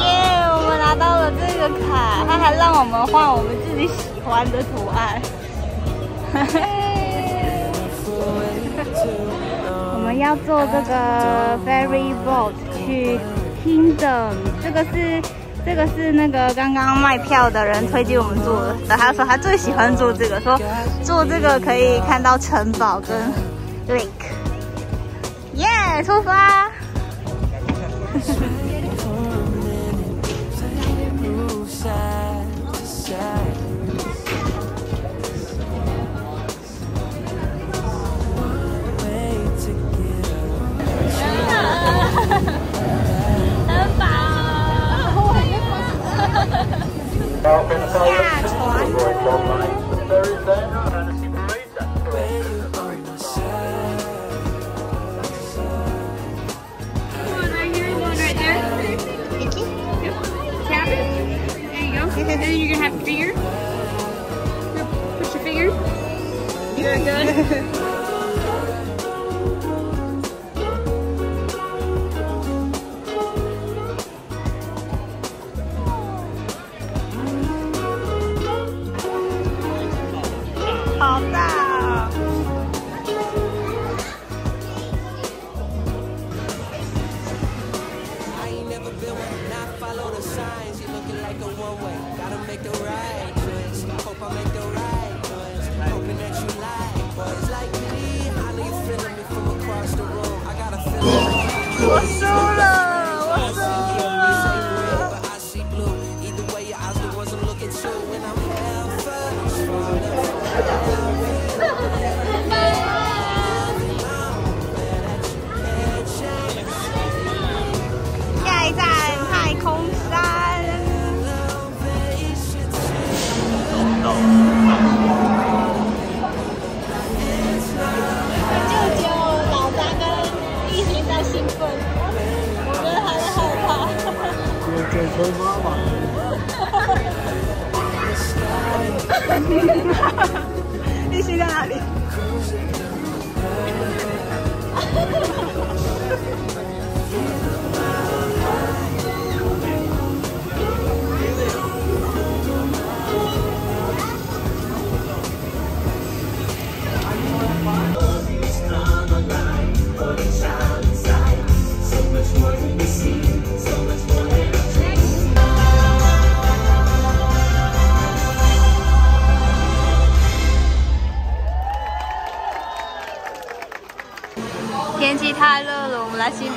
耶！我们拿到了这个卡，他还让我们画我们自己喜欢的图案。我们要坐这个 ferry boat 去 Kingdom，这个是这个是那个刚刚卖票的人推荐我们坐的，然后他说他最喜欢坐这个，说坐这个可以看到城堡跟 lake。耶，出发！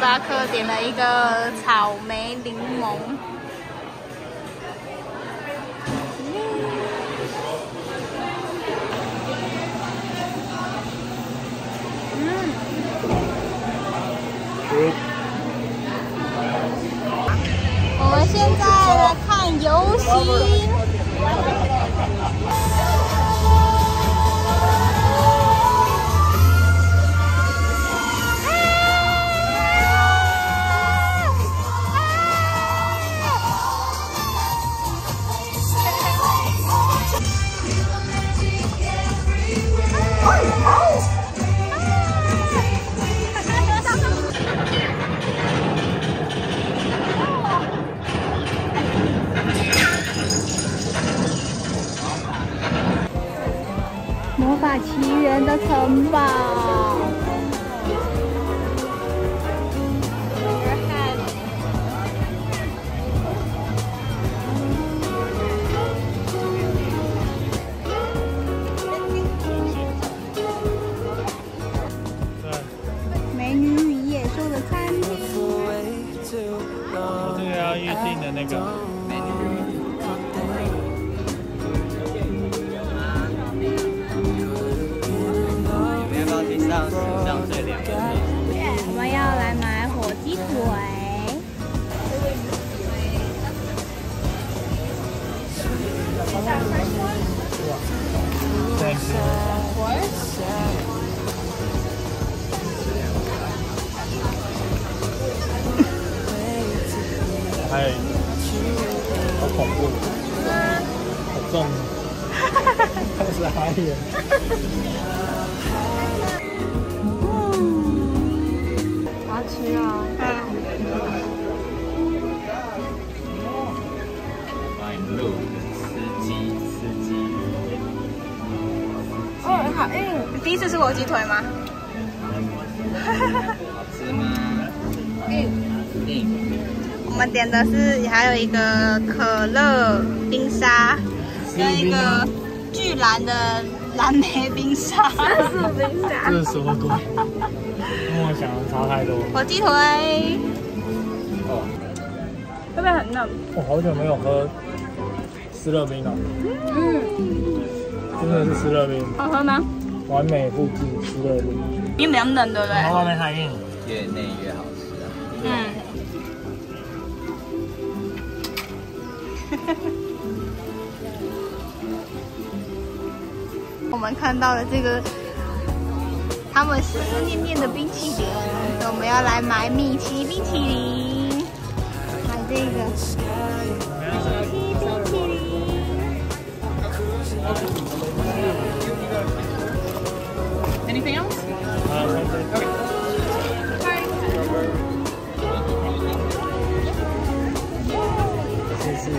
巴克点了一个草莓柠檬。我们现在来看游行。奇缘的城堡。还有，好恐怖，好重，开始哈眼。好吃哦。欢迎路司机司机，哦，好硬！第一次吃火鸡腿吗？好吃吗？我们点的是还有一个可乐冰沙，跟一个巨蓝的蓝莓冰沙。这是什么鬼？跟我想的差太多。火鸡腿。哦，会不会很嫩？我好久没有喝湿热冰了，嗯，真的是湿热冰，好喝吗？完美复制湿热冰。因为比较嫩，对不对？然后外面太硬，越内越好吃啊！嗯。我们看到了这个他们思思念念的冰淇淋，我们要来买米奇冰淇淋，买这个米奇冰淇淋。Anything else? 好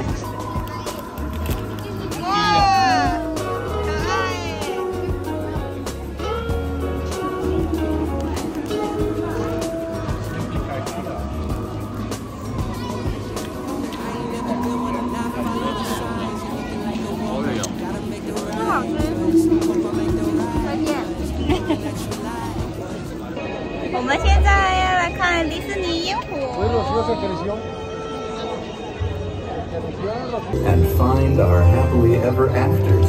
有用。很好吃，再见。我们现在要来看迪士尼烟火。And find our happily ever afters.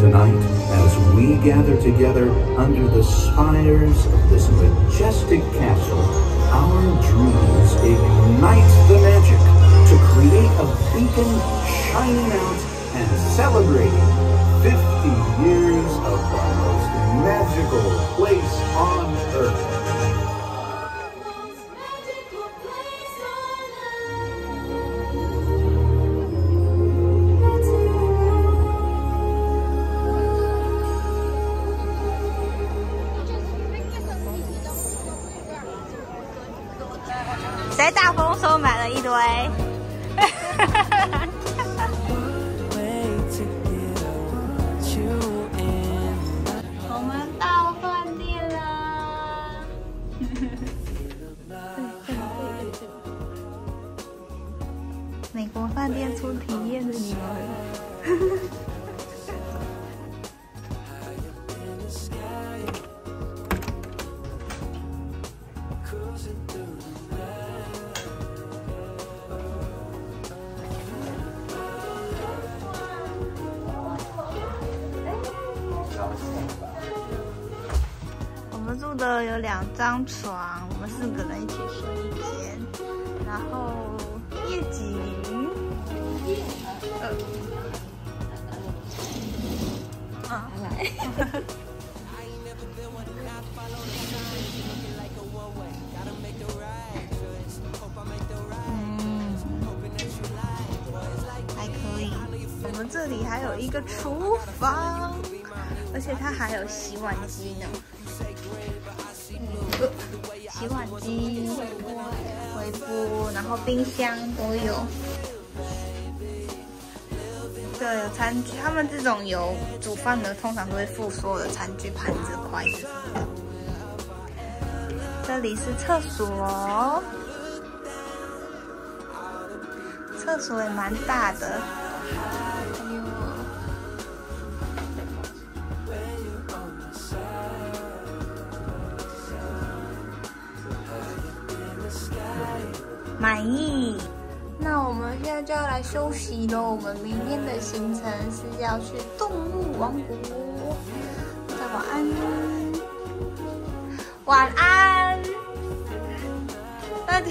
Tonight, as we gather together under the spires of this majestic castle, our dreams ignite the magic to create a beacon shining out and celebrating 50 years of the most magical place on earth. 买的有两张床，我们四个人一起睡一间，然后夜景，啊，来，嗯，还可以。我们这里还有一个厨房，而且它还有洗碗机呢。洗碗机、微波，然后冰箱都有。对，餐具，他们这种有煮饭的，通常都会附所有的餐具、盘子、筷子。这里是厕所，厕所也蛮大的。满意。那我们现在就要来休息喽。我们明天的行程是要去动物王国。大家晚安，晚安。大家。